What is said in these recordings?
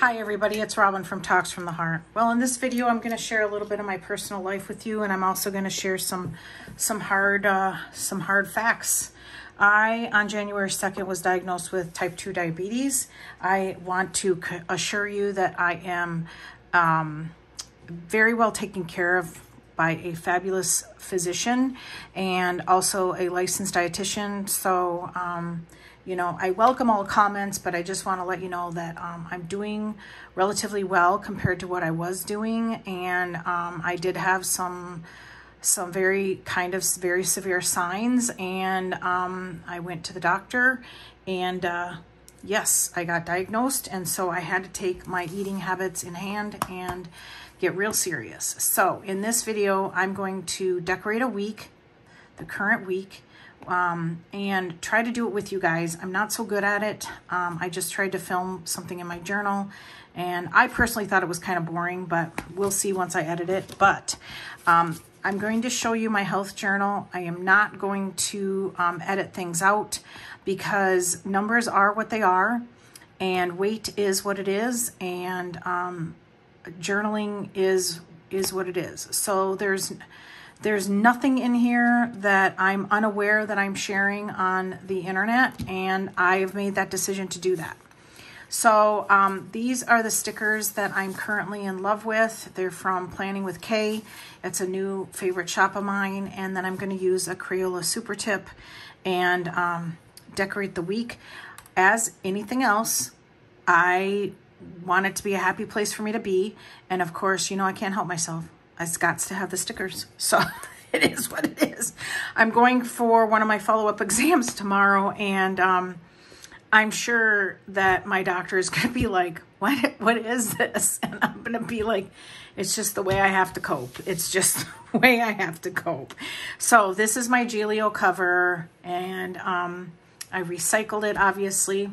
Hi everybody, it's Robin from Talks from the Heart. Well, in this video, I'm going to share a little bit of my personal life with you, and I'm also going to share some some hard uh, some hard facts. I, on January 2nd, was diagnosed with type 2 diabetes. I want to assure you that I am um, very well taken care of by a fabulous physician and also a licensed dietitian. So, um, you know, I welcome all comments, but I just want to let you know that um, I'm doing relatively well compared to what I was doing. And um, I did have some some very kind of very severe signs and um, I went to the doctor and uh, yes, I got diagnosed. And so I had to take my eating habits in hand and get real serious. So in this video, I'm going to decorate a week, the current week, um, and try to do it with you guys. I'm not so good at it. Um, I just tried to film something in my journal and I personally thought it was kind of boring, but we'll see once I edit it. But um, I'm going to show you my health journal. I am not going to um, edit things out because numbers are what they are and weight is what it is and um, journaling is is what it is. So there's there's nothing in here that I'm unaware that I'm sharing on the internet, and I've made that decision to do that. So um, these are the stickers that I'm currently in love with. They're from Planning with K. It's a new favorite shop of mine. And then I'm going to use a Crayola Super Tip and um, decorate the week. As anything else, I want it to be a happy place for me to be. And of course, you know, I can't help myself. I've got to have the stickers. So it is what it is. I'm going for one of my follow-up exams tomorrow and um, I'm sure that my doctor is going to be like, what, what is this? And I'm going to be like, it's just the way I have to cope. It's just the way I have to cope. So this is my Gillio cover and um, I recycled it, obviously.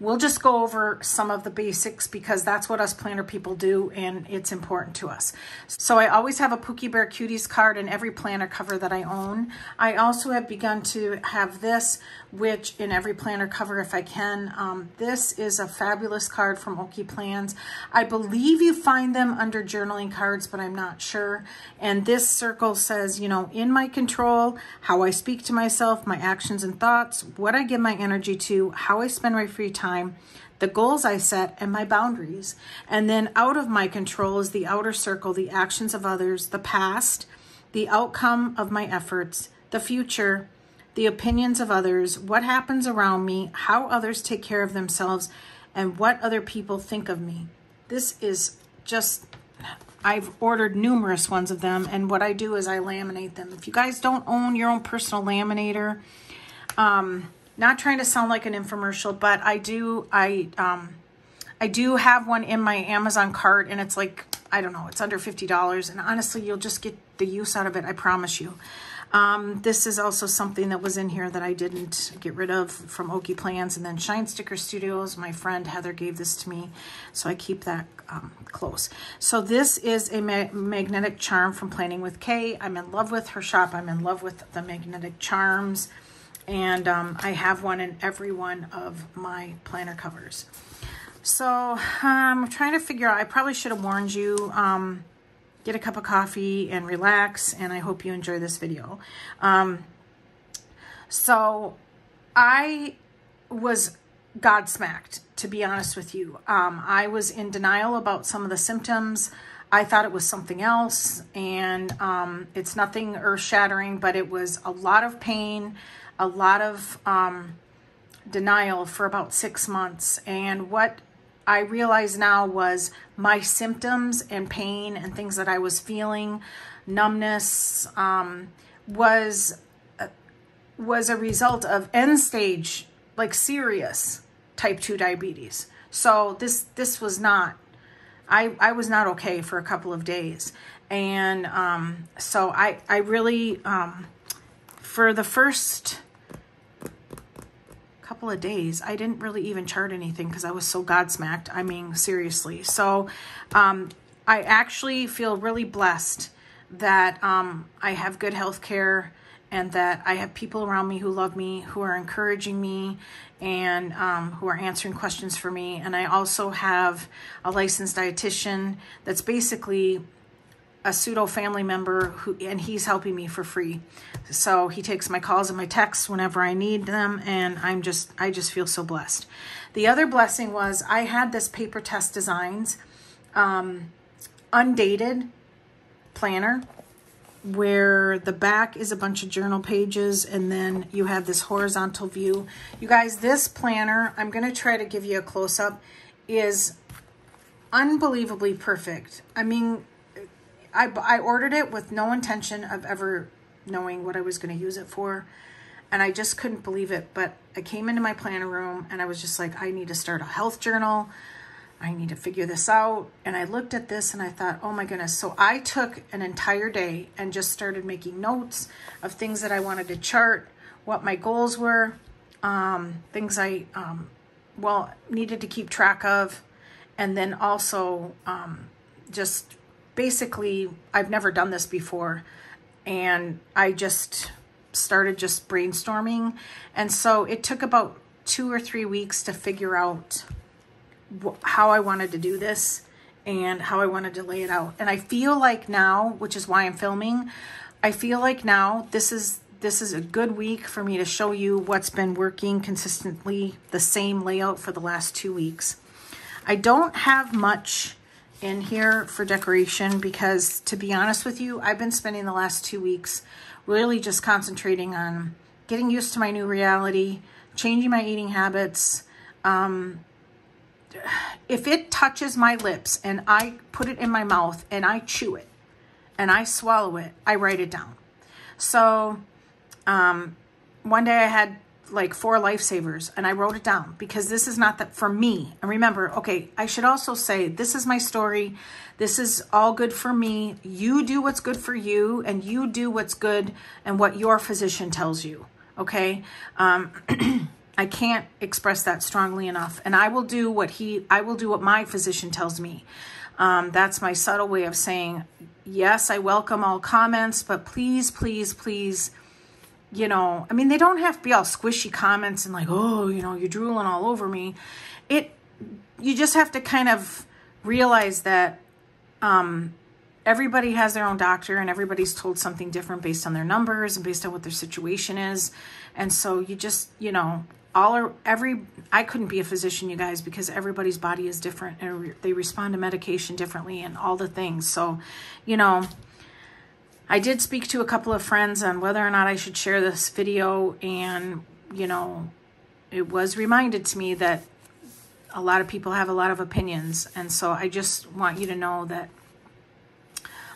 We'll just go over some of the basics because that's what us planner people do and it's important to us. So I always have a Pookie Bear Cuties card in every planner cover that I own. I also have begun to have this, which in every planner cover if I can. Um, this is a fabulous card from Oky Plans. I believe you find them under journaling cards, but I'm not sure. And this circle says, you know, in my control, how I speak to myself, my actions and thoughts, what I give my energy to, how I spend my free time, time, the goals I set, and my boundaries. And then out of my control is the outer circle, the actions of others, the past, the outcome of my efforts, the future, the opinions of others, what happens around me, how others take care of themselves, and what other people think of me. This is just, I've ordered numerous ones of them, and what I do is I laminate them. If you guys don't own your own personal laminator, um, not trying to sound like an infomercial, but I do, I, um, I do have one in my Amazon cart and it's like, I don't know, it's under $50. And honestly, you'll just get the use out of it. I promise you. Um, this is also something that was in here that I didn't get rid of from Oky Plans. And then Shine Sticker Studios, my friend Heather gave this to me. So I keep that um, close. So this is a ma magnetic charm from Planning with K. I'm in love with her shop. I'm in love with the magnetic charms and um, I have one in every one of my planner covers. So um, I'm trying to figure out, I probably should have warned you, um, get a cup of coffee and relax, and I hope you enjoy this video. Um, so I was godsmacked, to be honest with you. Um, I was in denial about some of the symptoms. I thought it was something else, and it's nothing earth-shattering, but it was a lot of pain, a lot of um, denial for about six months. And what I realized now was my symptoms and pain and things that I was feeling, numbness, um, was uh, was a result of end stage, like serious type 2 diabetes. So this this was not, I, I was not okay for a couple of days. And um, so I, I really, um, for the first couple of days, I didn't really even chart anything because I was so godsmacked. I mean, seriously. So um, I actually feel really blessed that um, I have good health care and that I have people around me who love me, who are encouraging me, and um, who are answering questions for me. And I also have a licensed dietitian that's basically a pseudo family member who and he's helping me for free. So he takes my calls and my texts whenever i need them and i'm just i just feel so blessed. The other blessing was i had this Paper Tess Designs um, undated planner where the back is a bunch of journal pages and then you have this horizontal view. You guys this planner i'm going to try to give you a close-up is unbelievably perfect. I mean I, I ordered it with no intention of ever knowing what I was going to use it for. And I just couldn't believe it. But I came into my planner room and I was just like, I need to start a health journal. I need to figure this out. And I looked at this and I thought, oh my goodness. So I took an entire day and just started making notes of things that I wanted to chart, what my goals were, um, things I, um, well, needed to keep track of. And then also um, just basically, I've never done this before. And I just started just brainstorming. And so it took about two or three weeks to figure out how I wanted to do this and how I wanted to lay it out. And I feel like now, which is why I'm filming, I feel like now this is this is a good week for me to show you what's been working consistently the same layout for the last two weeks. I don't have much in here for decoration because to be honest with you, I've been spending the last two weeks really just concentrating on getting used to my new reality, changing my eating habits. Um, if it touches my lips and I put it in my mouth and I chew it and I swallow it, I write it down. So um, one day I had like four lifesavers and I wrote it down because this is not that for me. And remember, okay, I should also say this is my story. This is all good for me. You do what's good for you and you do what's good and what your physician tells you. Okay. Um, I can't express that strongly enough. And I will do what he, I will do what my physician tells me. Um, that's my subtle way of saying, yes, I welcome all comments, but please, please, please, you know, I mean, they don't have to be all squishy comments and like, oh, you know, you're drooling all over me. It, you just have to kind of realize that um, everybody has their own doctor and everybody's told something different based on their numbers and based on what their situation is. And so you just, you know, all are every I couldn't be a physician you guys because everybody's body is different and they respond to medication differently and all the things. So, you know, I did speak to a couple of friends on whether or not I should share this video and, you know, it was reminded to me that a lot of people have a lot of opinions. And so I just want you to know that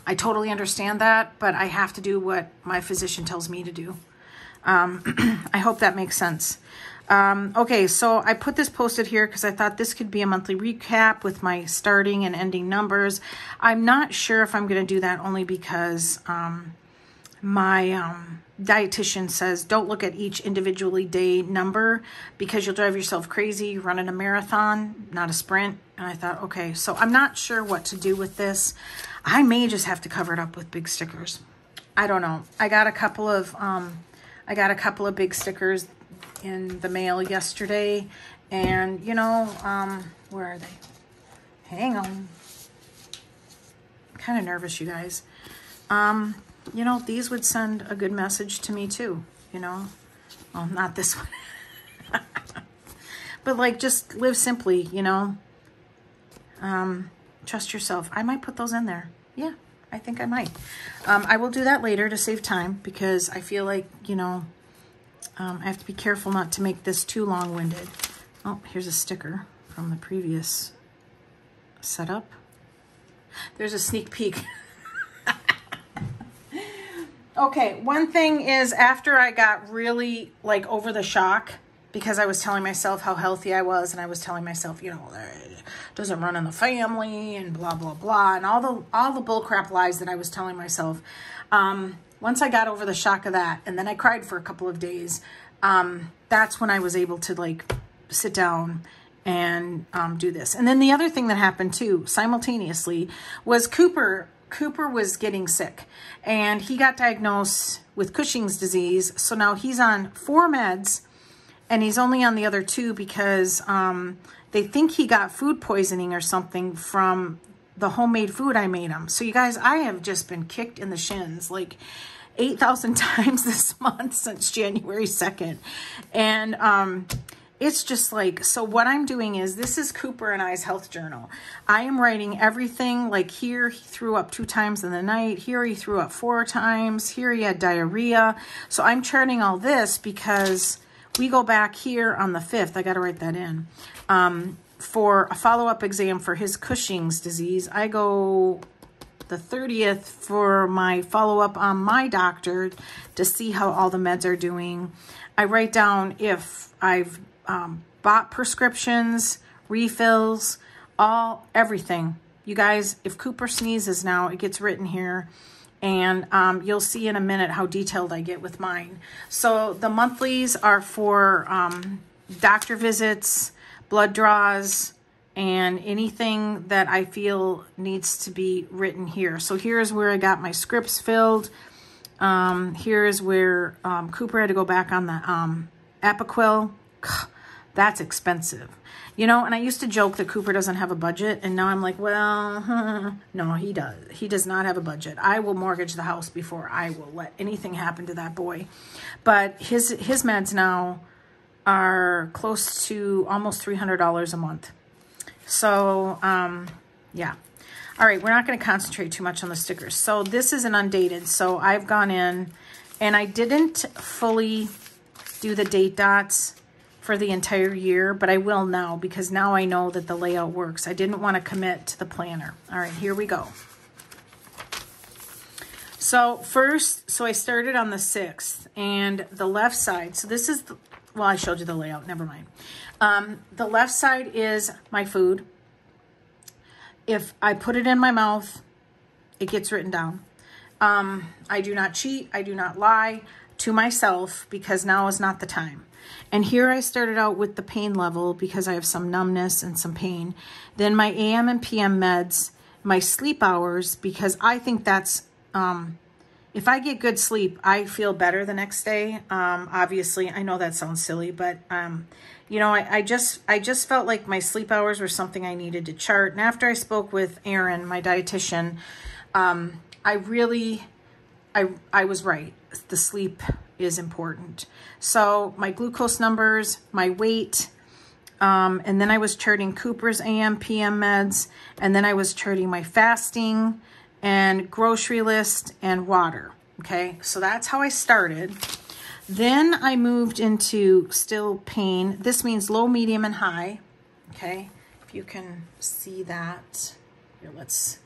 I totally understand that, but I have to do what my physician tells me to do. Um, I hope that makes sense. Um, okay, so I put this posted here because I thought this could be a monthly recap with my starting and ending numbers. I'm not sure if I'm going to do that only because um, my um, dietitian says don't look at each individually day number because you'll drive yourself crazy running a marathon, not a sprint. And I thought, okay, so I'm not sure what to do with this. I may just have to cover it up with big stickers. I don't know. I got a couple of, um, I got a couple of big stickers in the mail yesterday. And, you know, um, where are they? Hang on. Kind of nervous, you guys. Um, you know, these would send a good message to me too, you know. Well, not this one. but like, just live simply, you know. Um, trust yourself. I might put those in there. Yeah, I think I might. Um, I will do that later to save time because I feel like, you know, um, I have to be careful not to make this too long-winded. Oh, here's a sticker from the previous setup. There's a sneak peek. okay, one thing is after I got really like over the shock because I was telling myself how healthy I was and I was telling myself, you know, doesn't run in the family and blah, blah, blah, and all the, all the bullcrap lies that I was telling myself. Um, once I got over the shock of that, and then I cried for a couple of days, um, that's when I was able to like sit down and um, do this. And then the other thing that happened too, simultaneously, was Cooper. Cooper was getting sick, and he got diagnosed with Cushing's disease. So now he's on four meds and he's only on the other two because um, they think he got food poisoning or something from the homemade food I made him. So you guys, I have just been kicked in the shins like 8,000 times this month since January 2nd. And um, it's just like, so what I'm doing is, this is Cooper and I's health journal. I am writing everything, like here he threw up two times in the night, here he threw up four times, here he had diarrhea. So I'm charting all this because we go back here on the 5th, I got to write that in, um, for a follow-up exam for his Cushing's disease. I go the 30th for my follow-up on my doctor to see how all the meds are doing. I write down if I've um, bought prescriptions, refills, all, everything. You guys, if Cooper sneezes now, it gets written here. And um, you'll see in a minute how detailed I get with mine. So the monthlies are for um, doctor visits, blood draws, and anything that I feel needs to be written here. So here's where I got my scripts filled. Um, here's where um, Cooper had to go back on the um, Apoquel. That's expensive. You know, and I used to joke that Cooper doesn't have a budget, and now I'm like, well, no, he does. He does not have a budget. I will mortgage the house before I will let anything happen to that boy. But his his meds now are close to almost $300 a month. So, um, yeah. All right, we're not going to concentrate too much on the stickers. So this is an undated. So I've gone in and I didn't fully do the date dots for the entire year, but I will now because now I know that the layout works. I didn't want to commit to the planner. All right, here we go. So first, so I started on the 6th and the left side. So this is, well, I showed you the layout. Never mind. Um, the left side is my food. If I put it in my mouth, it gets written down. Um, I do not cheat. I do not lie to myself because now is not the time. And here I started out with the pain level because I have some numbness and some pain. Then my AM and PM meds, my sleep hours, because I think that's, um, if I get good sleep, I feel better the next day. Um, obviously, I know that sounds silly, but, um, you know, I, I just, I just felt like my sleep hours were something I needed to chart. And after I spoke with Erin, my dietitian, um, I really, I, I was right. The sleep is important. So my glucose numbers, my weight, um, and then I was charting Cooper's AM, PM meds, and then I was charting my fasting and grocery list and water. Okay, so that's how I started. Then I moved into still pain. This means low, medium, and high. Okay, if you can see that. Here, let's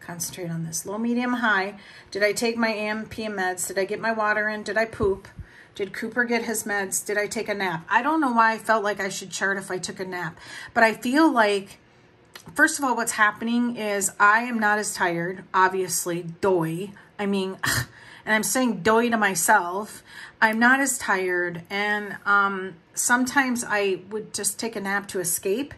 concentrate on this. Low, medium, high. Did I take my AM, PM meds? Did I get my water in? Did I poop? Did Cooper get his meds? Did I take a nap? I don't know why I felt like I should chart if I took a nap. But I feel like, first of all, what's happening is I am not as tired, obviously, doy. I mean, and I'm saying doy to myself. I'm not as tired. And um, sometimes I would just take a nap to escape.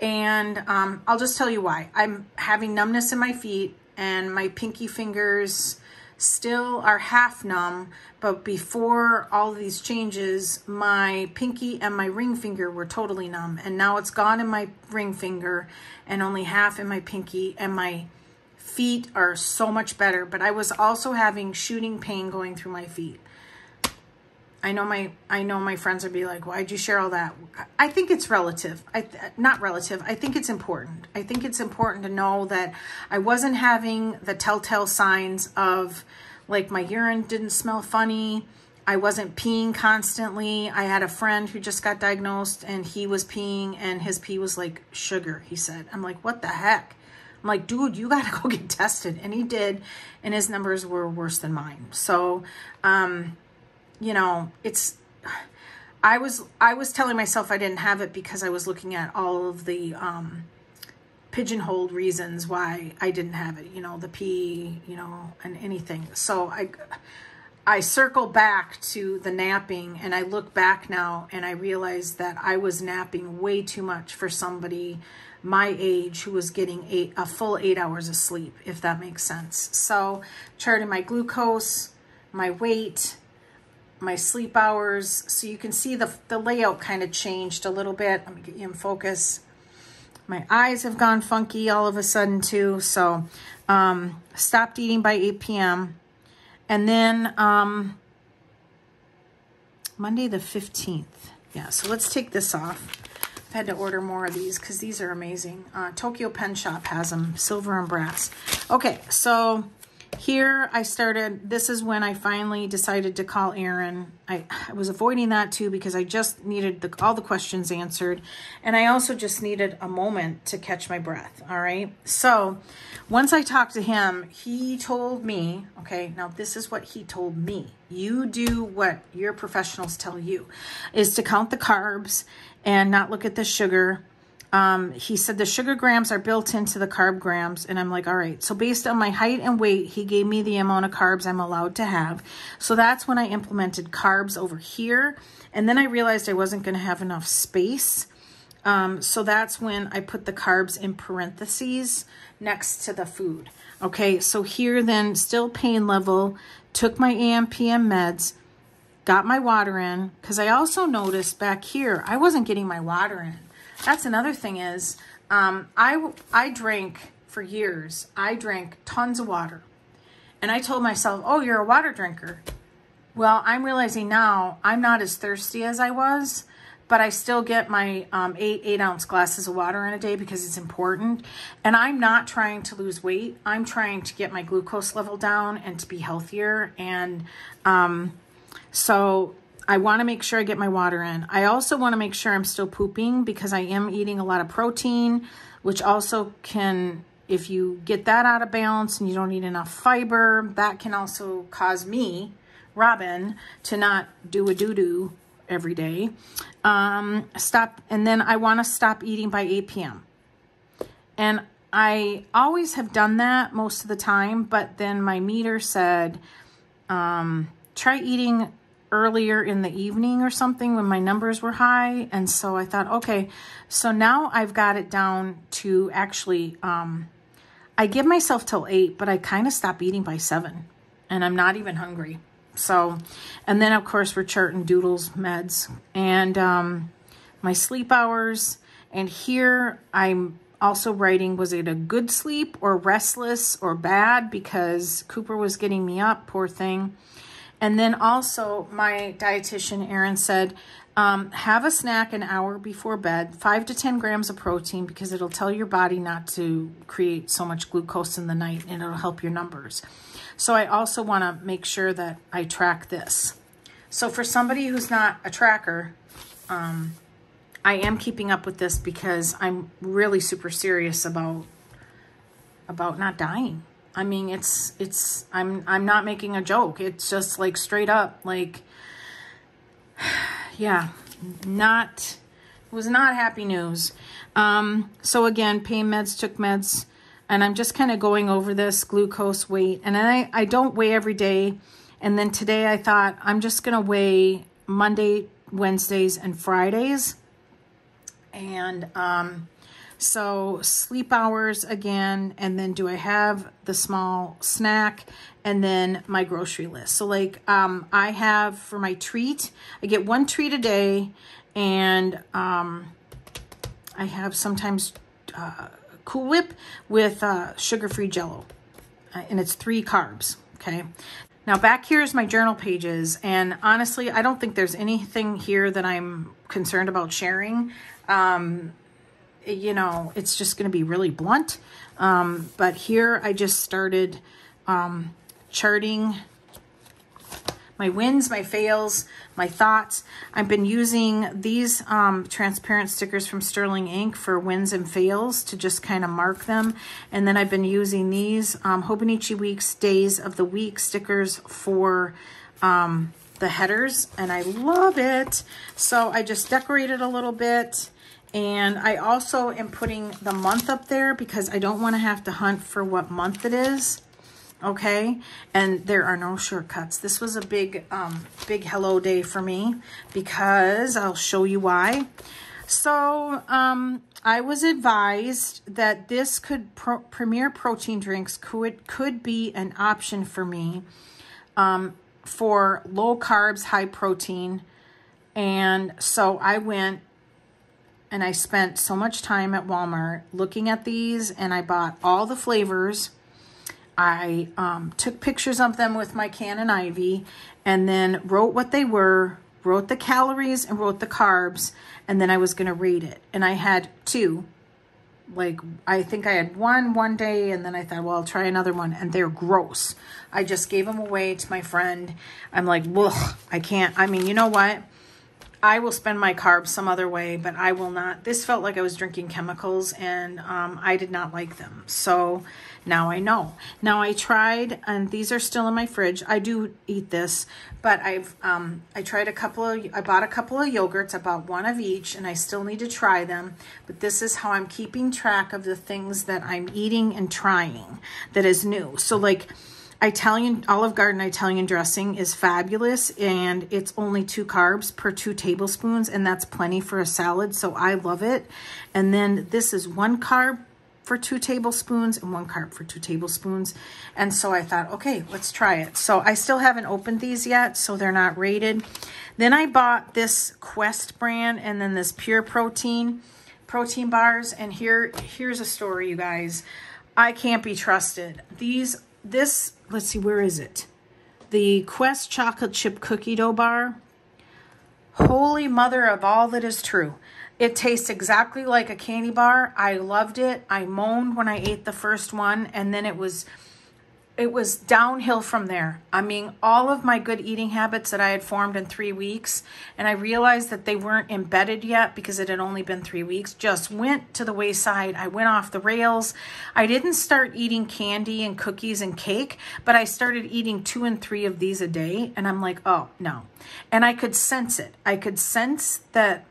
And um, I'll just tell you why. I'm having numbness in my feet and my pinky fingers still are half numb, but before all these changes, my pinky and my ring finger were totally numb. And now it's gone in my ring finger and only half in my pinky and my feet are so much better. But I was also having shooting pain going through my feet. I know my I know my friends would be like, "Why'd you share all that?" I think it's relative. I not relative. I think it's important. I think it's important to know that I wasn't having the telltale signs of like my urine didn't smell funny. I wasn't peeing constantly. I had a friend who just got diagnosed and he was peeing and his pee was like sugar, he said. I'm like, "What the heck?" I'm like, dude, you got to go get tested. And he did. And his numbers were worse than mine. So, um, you know, it's, I was, I was telling myself I didn't have it because I was looking at all of the, um, pigeonholed reasons why I didn't have it, you know, the pee, you know, and anything. So I, I circle back to the napping and I look back now and I realize that I was napping way too much for somebody my age who was getting eight, a full eight hours of sleep, if that makes sense. So charting my glucose, my weight, my sleep hours. So you can see the, the layout kind of changed a little bit. Let me get you in focus. My eyes have gone funky all of a sudden too. So um, stopped eating by 8 p.m. And then um, Monday the 15th. Yeah, so let's take this off. I've had to order more of these because these are amazing. Uh, Tokyo Pen Shop has them, silver and brass. Okay, so here I started, this is when I finally decided to call Aaron. I, I was avoiding that too because I just needed the, all the questions answered. And I also just needed a moment to catch my breath, all right? So once I talked to him, he told me, okay, now this is what he told me. You do what your professionals tell you, is to count the carbs and not look at the sugar um, he said the sugar grams are built into the carb grams. And I'm like, all right. So based on my height and weight, he gave me the amount of carbs I'm allowed to have. So that's when I implemented carbs over here. And then I realized I wasn't going to have enough space. Um, so that's when I put the carbs in parentheses next to the food. Okay, so here then, still pain level, took my AMPM meds, got my water in, because I also noticed back here, I wasn't getting my water in. That's another thing is, um, I, I drank for years, I drank tons of water. And I told myself, oh, you're a water drinker. Well, I'm realizing now I'm not as thirsty as I was, but I still get my um, eight, eight ounce glasses of water in a day because it's important. And I'm not trying to lose weight. I'm trying to get my glucose level down and to be healthier. And um, so I want to make sure I get my water in. I also want to make sure I'm still pooping because I am eating a lot of protein, which also can, if you get that out of balance and you don't eat enough fiber, that can also cause me, Robin, to not do a doo-doo every day. Um, stop, and then I want to stop eating by 8 p.m. And I always have done that most of the time, but then my meter said, um, try eating earlier in the evening or something when my numbers were high. And so I thought, okay, so now I've got it down to actually, um, I give myself till eight, but I kind of stop eating by seven and I'm not even hungry. So, and then of course we're charting doodles meds and, um, my sleep hours. And here I'm also writing, was it a good sleep or restless or bad? Because Cooper was getting me up, poor thing. And then also my dietitian, Erin, said, um, have a snack an hour before bed, five to 10 grams of protein because it'll tell your body not to create so much glucose in the night and it'll help your numbers. So I also want to make sure that I track this. So for somebody who's not a tracker, um, I am keeping up with this because I'm really super serious about about not dying. I mean, it's, it's, I'm, I'm not making a joke. It's just like straight up, like, yeah, not, was not happy news. Um, so again, pain meds, took meds, and I'm just kind of going over this glucose weight. And I, I don't weigh every day. And then today I thought I'm just going to weigh Monday, Wednesdays, and Fridays. And, um, so sleep hours again, and then do I have the small snack and then my grocery list. So like um, I have for my treat, I get one treat a day and um, I have sometimes uh, Cool Whip with uh, sugar-free jello uh, and it's three carbs, okay? Now back here is my journal pages and honestly, I don't think there's anything here that I'm concerned about sharing. Um, you know, it's just going to be really blunt. Um, but here I just started um, charting my wins, my fails, my thoughts. I've been using these um, transparent stickers from Sterling Ink for wins and fails to just kind of mark them. And then I've been using these um, Hobonichi Weeks Days of the Week stickers for um, the headers. And I love it. So I just decorated a little bit and I also am putting the month up there because I don't want to have to hunt for what month it is. Okay, and there are no shortcuts. This was a big, um, big hello day for me because I'll show you why. So um, I was advised that this could, pro Premier Protein Drinks could, could be an option for me um, for low carbs, high protein. And so I went and I spent so much time at Walmart looking at these and I bought all the flavors. I um, took pictures of them with my Canon Ivy and then wrote what they were, wrote the calories and wrote the carbs, and then I was going to rate it. And I had two. Like, I think I had one one day, and then I thought, well, I'll try another one, and they're gross. I just gave them away to my friend. I'm like, ugh, I can't. I mean, you know what? I will spend my carbs some other way, but I will not. This felt like I was drinking chemicals and um, I did not like them. So now I know. Now I tried, and these are still in my fridge. I do eat this, but I've um, I tried a couple of, I bought a couple of yogurts. I bought one of each, and I still need to try them. But this is how I'm keeping track of the things that I'm eating and trying that is new. So like, Italian Olive Garden Italian dressing is fabulous and it's only two carbs per two tablespoons and that's plenty for a salad so I love it. And then this is one carb for two tablespoons and one carb for two tablespoons. And so I thought okay let's try it. So I still haven't opened these yet so they're not rated. Then I bought this Quest brand and then this pure protein protein bars. And here here's a story you guys. I can't be trusted. These this, let's see, where is it? The Quest Chocolate Chip Cookie Dough Bar. Holy mother of all that is true. It tastes exactly like a candy bar. I loved it. I moaned when I ate the first one, and then it was it was downhill from there. I mean, all of my good eating habits that I had formed in three weeks, and I realized that they weren't embedded yet because it had only been three weeks, just went to the wayside. I went off the rails. I didn't start eating candy and cookies and cake, but I started eating two and three of these a day. And I'm like, oh, no. And I could sense it. I could sense that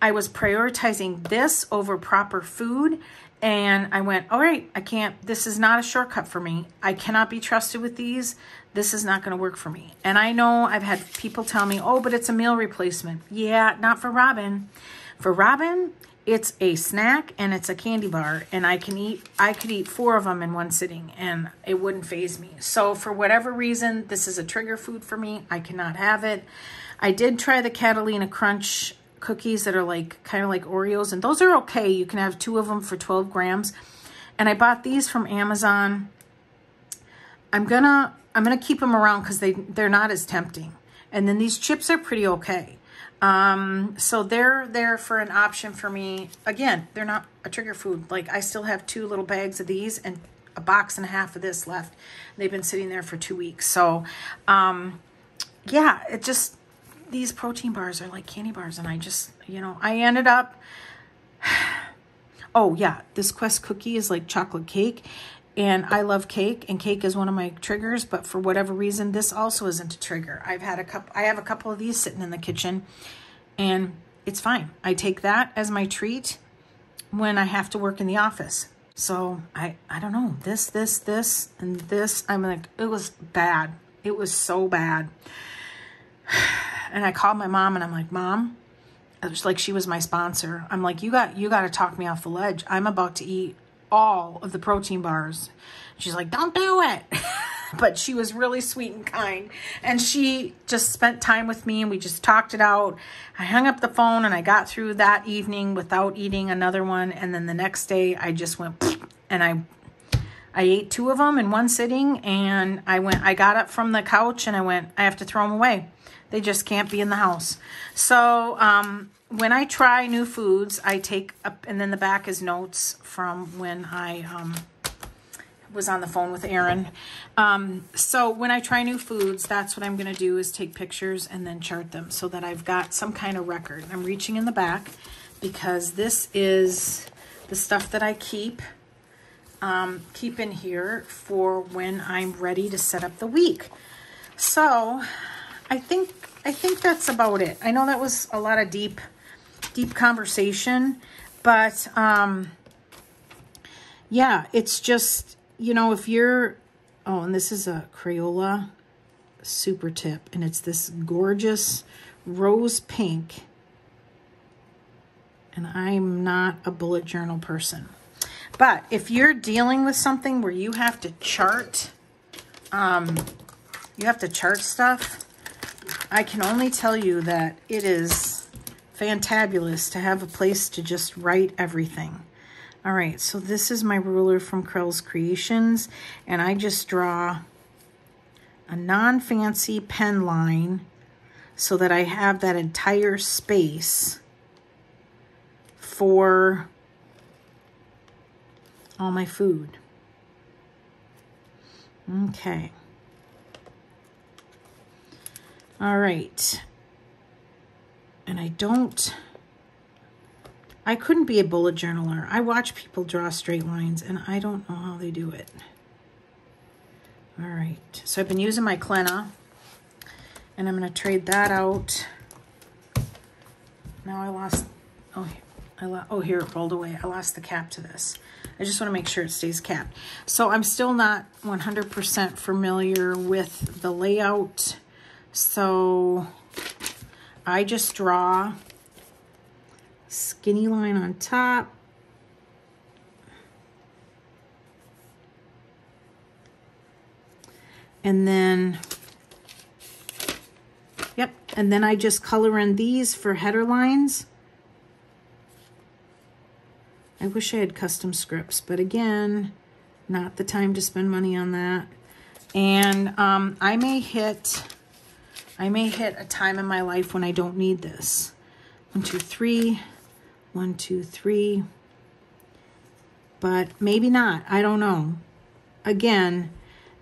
I was prioritizing this over proper food and I went, all right, I can't, this is not a shortcut for me. I cannot be trusted with these. This is not going to work for me. And I know I've had people tell me, oh, but it's a meal replacement. Yeah, not for Robin. For Robin, it's a snack and it's a candy bar. And I can eat, I could eat four of them in one sitting and it wouldn't phase me. So for whatever reason, this is a trigger food for me. I cannot have it. I did try the Catalina Crunch cookies that are like kind of like Oreos. And those are okay. You can have two of them for 12 grams. And I bought these from Amazon. I'm gonna I'm gonna keep them around because they they're not as tempting. And then these chips are pretty okay. Um, so they're there for an option for me. Again, they're not a trigger food. Like I still have two little bags of these and a box and a half of this left. They've been sitting there for two weeks. So, um, yeah, it just these protein bars are like candy bars. And I just, you know, I ended up, oh yeah, this Quest cookie is like chocolate cake. And I love cake and cake is one of my triggers, but for whatever reason, this also isn't a trigger. I've had a couple, I have a couple of these sitting in the kitchen and it's fine. I take that as my treat when I have to work in the office. So I, I don't know, this, this, this, and this, I'm like, it was bad. It was so bad. and I called my mom and I'm like, Mom, it was like she was my sponsor. I'm like, you got you got to talk me off the ledge. I'm about to eat all of the protein bars. She's like, don't do it. but she was really sweet and kind. And she just spent time with me and we just talked it out. I hung up the phone and I got through that evening without eating another one. And then the next day I just went and I I ate two of them in one sitting and I went I got up from the couch and I went I have to throw them away. They just can't be in the house. So um, when I try new foods, I take up, and then the back is notes from when I um, was on the phone with Aaron. Um, so when I try new foods, that's what I'm going to do is take pictures and then chart them so that I've got some kind of record. I'm reaching in the back because this is the stuff that I keep um, keep in here for when I'm ready to set up the week. So I think I think that's about it. I know that was a lot of deep deep conversation, but um yeah, it's just, you know, if you're oh, and this is a Crayola super tip and it's this gorgeous rose pink. And I'm not a bullet journal person. But if you're dealing with something where you have to chart um you have to chart stuff. I can only tell you that it is fantabulous to have a place to just write everything. All right, so this is my ruler from Krels Creations, and I just draw a non-fancy pen line so that I have that entire space for all my food. Okay. All right. And I don't, I couldn't be a bullet journaler. I watch people draw straight lines and I don't know how they do it. All right. So I've been using my Klena and I'm going to trade that out. Now I lost, oh, I lo oh, here it rolled away. I lost the cap to this. I just want to make sure it stays capped. So I'm still not 100% familiar with the layout. So I just draw skinny line on top. And then, yep, and then I just color in these for header lines. I wish I had custom scripts, but again, not the time to spend money on that. And um, I may hit, I may hit a time in my life when I don't need this. One, two, three, one, two, three. But maybe not, I don't know. Again,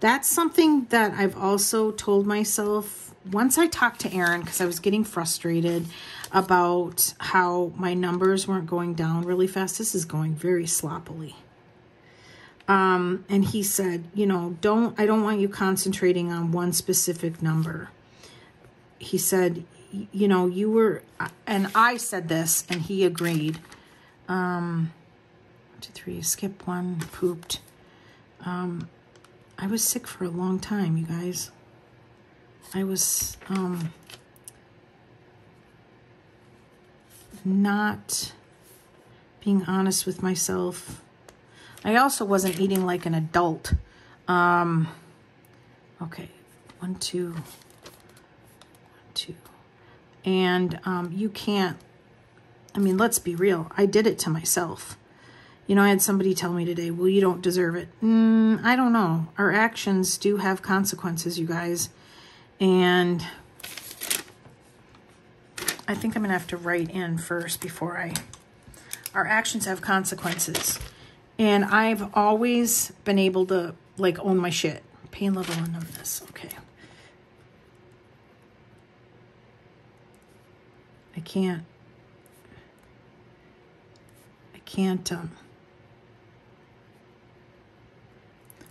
that's something that I've also told myself once I talked to Aaron, because I was getting frustrated about how my numbers weren't going down really fast. This is going very sloppily. Um, and he said, you know, don't, I don't want you concentrating on one specific number. He said, you know, you were, and I said this and he agreed. Um, two, three, skip one, pooped. Um, I was sick for a long time, you guys. I was, um, not being honest with myself. I also wasn't eating like an adult. Um, okay, one, two, two. And um, you can't, I mean, let's be real. I did it to myself. You know, I had somebody tell me today, well, you don't deserve it. Mm, I don't know. Our actions do have consequences, you guys. And I think I'm going to have to write in first before I... Our actions have consequences. And I've always been able to, like, own my shit. Pain level and numbness. Okay. I can't... I can't, um...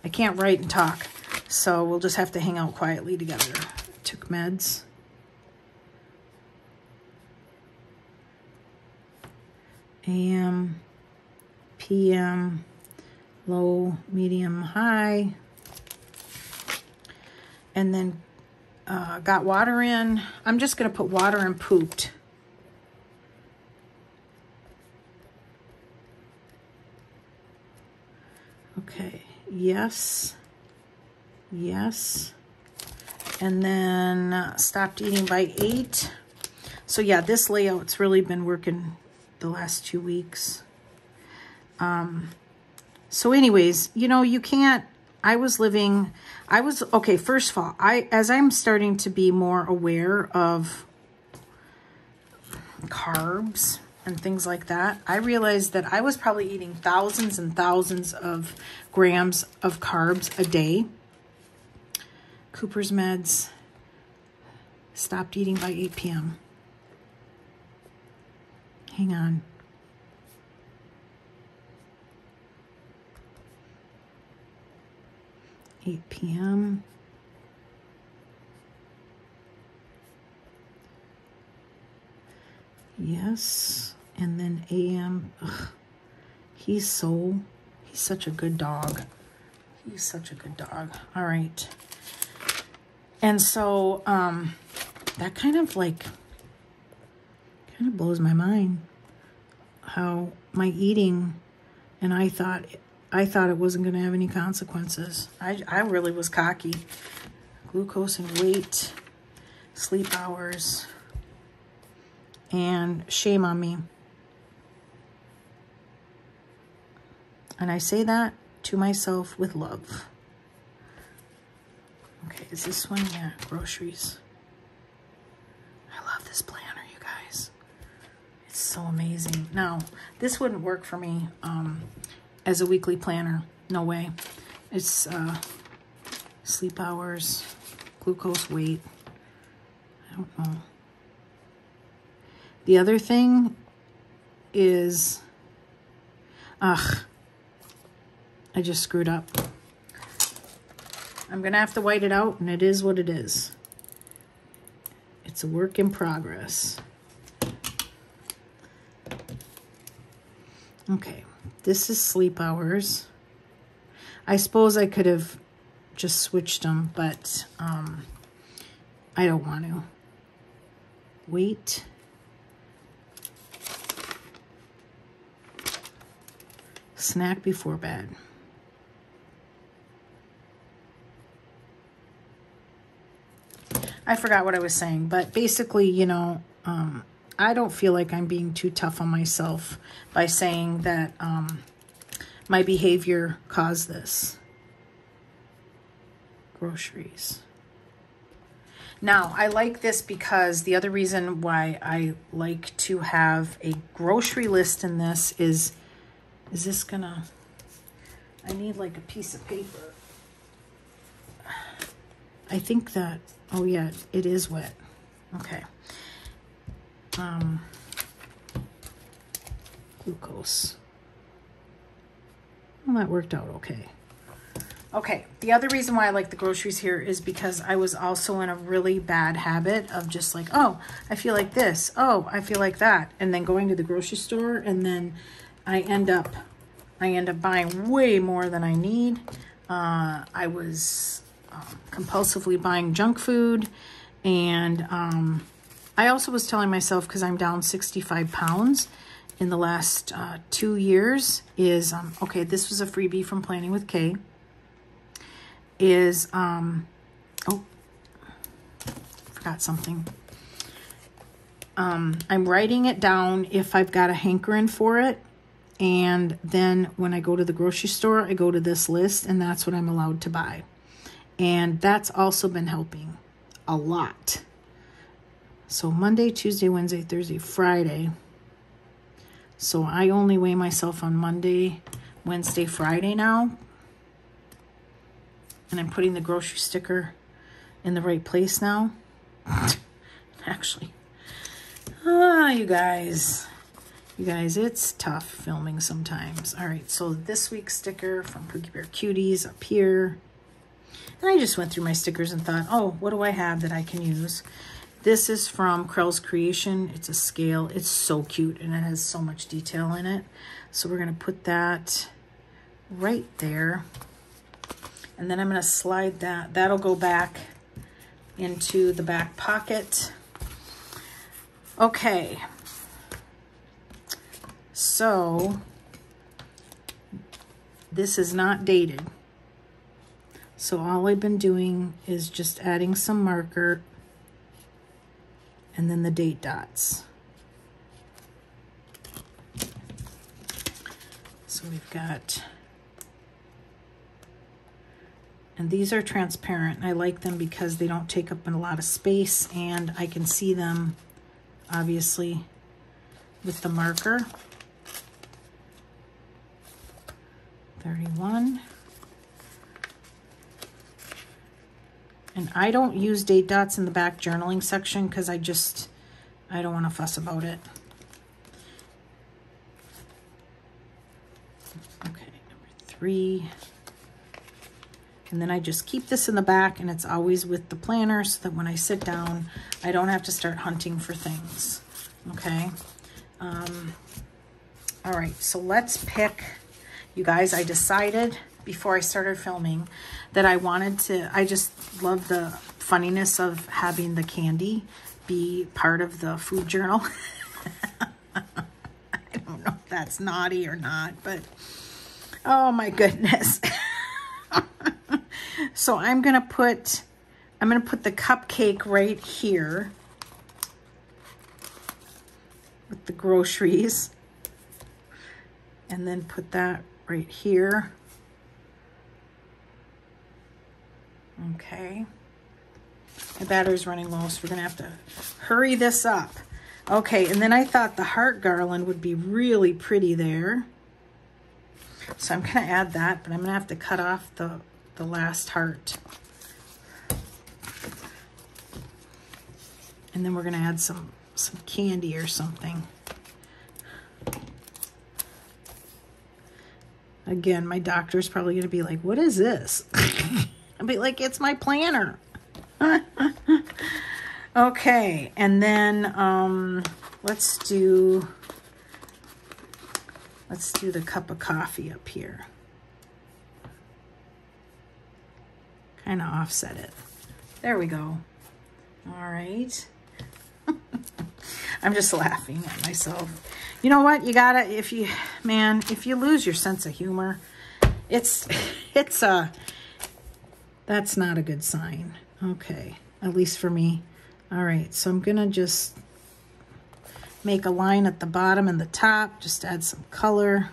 I can't write and talk. So we'll just have to hang out quietly together. Took meds. AM, PM, low, medium, high. And then uh, got water in. I'm just going to put water and pooped. Okay, yes, yes. And then uh, stopped eating by 8. So yeah, this layout's really been working the last two weeks. Um, so anyways, you know, you can't, I was living, I was, okay, first of all, I, as I'm starting to be more aware of carbs and things like that, I realized that I was probably eating thousands and thousands of grams of carbs a day. Cooper's meds, stopped eating by 8 p.m. Hang on. Eight PM. Yes. And then AM. Ugh. He's so, he's such a good dog. He's such a good dog. All right. And so, um, that kind of like kind of blows my mind how my eating and I thought I thought it wasn't going to have any consequences. I, I really was cocky. glucose and weight, sleep hours, and shame on me. And I say that to myself with love. Okay, is this one? Yeah, groceries. I love this planner, you guys. It's so amazing. Now, this wouldn't work for me um, as a weekly planner. No way. It's uh, sleep hours, glucose weight. I don't know. The other thing is, ugh, I just screwed up. I'm going to have to white it out, and it is what it is. It's a work in progress. Okay, this is sleep hours. I suppose I could have just switched them, but um, I don't want to. Wait. Snack before bed. I forgot what I was saying, but basically, you know, um, I don't feel like I'm being too tough on myself by saying that um, my behavior caused this. Groceries. Now, I like this because the other reason why I like to have a grocery list in this is, is this gonna, I need like a piece of paper. I think that, oh yeah, it is wet. Okay. Um, glucose. Well, that worked out okay. Okay, the other reason why I like the groceries here is because I was also in a really bad habit of just like, oh, I feel like this. Oh, I feel like that. And then going to the grocery store and then I end up, I end up buying way more than I need. Uh, I was um, compulsively buying junk food and um, I also was telling myself because I'm down 65 pounds in the last uh, two years is, um, okay, this was a freebie from Planning with K is, um, oh, forgot something. Um, I'm writing it down if I've got a hankering for it. And then when I go to the grocery store, I go to this list and that's what I'm allowed to buy. And that's also been helping a lot. So Monday, Tuesday, Wednesday, Thursday, Friday. So I only weigh myself on Monday, Wednesday, Friday now and I'm putting the grocery sticker in the right place now. Actually, ah, you guys, you guys, it's tough filming sometimes. All right, so this week's sticker from Pookie Bear Cuties up here. And I just went through my stickers and thought, oh, what do I have that I can use? This is from Krels Creation. It's a scale. It's so cute, and it has so much detail in it. So we're going to put that right there. And then I'm going to slide that. That'll go back into the back pocket. Okay. So, this is not dated. So all I've been doing is just adding some marker and then the date dots. So we've got And these are transparent. I like them because they don't take up a lot of space and I can see them obviously with the marker. 31. And I don't use date dots in the back journaling section because I just, I don't want to fuss about it. Okay, number three. And then I just keep this in the back and it's always with the planner so that when I sit down, I don't have to start hunting for things. Okay. Um, all right, so let's pick, you guys, I decided before I started filming that I wanted to, I just love the funniness of having the candy be part of the food journal. I don't know if that's naughty or not, but oh my goodness. So I'm going to put I'm going to put the cupcake right here with the groceries. And then put that right here. Okay. My battery's running low, so we're going to have to hurry this up. Okay, and then I thought the heart garland would be really pretty there. So I'm going to add that, but I'm going to have to cut off the, the last heart. And then we're going to add some, some candy or something. Again, my doctor's probably going to be like, what is this? I'll be like, it's my planner. okay, and then um, let's do let's do the cup of coffee up here. Kind of offset it. There we go. All right. I'm just laughing at myself. You know what? You gotta, if you, man, if you lose your sense of humor, it's, it's a, that's not a good sign. Okay, at least for me. All right, so I'm gonna just make a line at the bottom and the top, just add some color.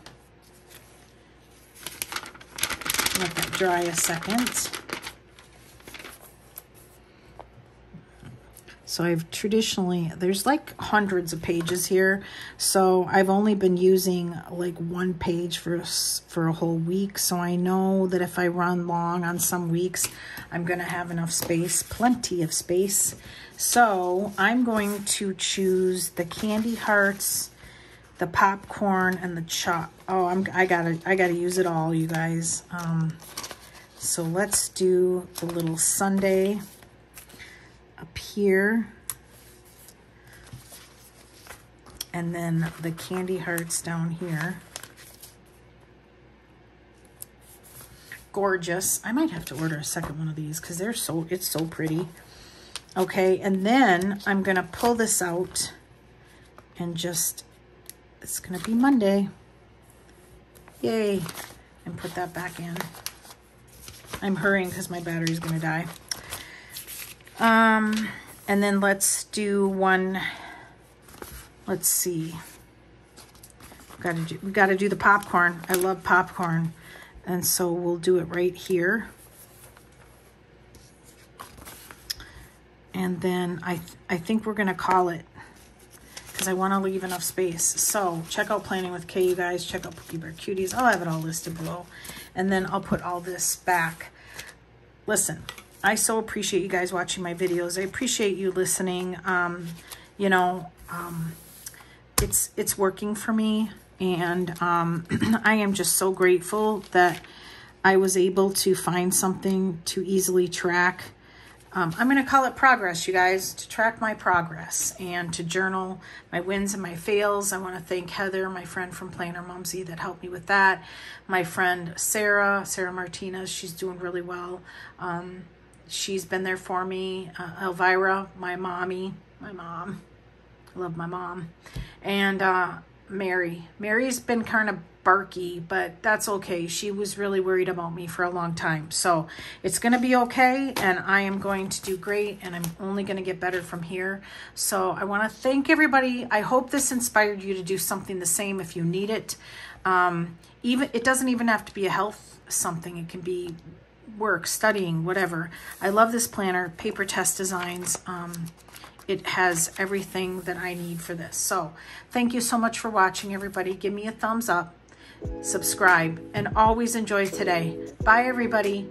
Let that dry a second. So I've traditionally, there's like hundreds of pages here. So I've only been using like one page for, for a whole week. So I know that if I run long on some weeks, I'm going to have enough space, plenty of space. So I'm going to choose the candy hearts, the popcorn, and the chop. Oh, I'm, I gotta, I gotta use it all, you guys. Um, so let's do the little sundae up here. And then the candy hearts down here. Gorgeous. I might have to order a second one of these because they're so, it's so pretty. Okay, and then I'm going to pull this out and just, it's going to be Monday. Yay. And put that back in. I'm hurrying because my battery's going to die. Um, and then let's do one, let's see. Got to do, we got to do the popcorn. I love popcorn. And so we'll do it right here. And then I, th I think we're going to call it because I want to leave enough space. So check out Planning with K, you guys. Check out Pookie Bear Cuties. I'll have it all listed below. And then I'll put all this back. Listen, I so appreciate you guys watching my videos. I appreciate you listening. Um, you know, um, it's it's working for me, and um, I am just so grateful that I was able to find something to easily track. Um, I'm going to call it progress, you guys, to track my progress and to journal my wins and my fails. I want to thank Heather, my friend from Planner Mumsy, that helped me with that. My friend Sarah, Sarah Martinez, she's doing really well. Um, she's been there for me. Uh, Elvira, my mommy, my mom. I love my mom. And uh, Mary. Mary's been kind of barky, but that's okay. She was really worried about me for a long time. So it's going to be okay, and I am going to do great, and I'm only going to get better from here. So I want to thank everybody. I hope this inspired you to do something the same if you need it. Um, even It doesn't even have to be a health something. It can be work, studying, whatever. I love this planner, Paper Tess Designs. Um, it has everything that I need for this. So thank you so much for watching, everybody. Give me a thumbs up, subscribe, and always enjoy today. Bye, everybody.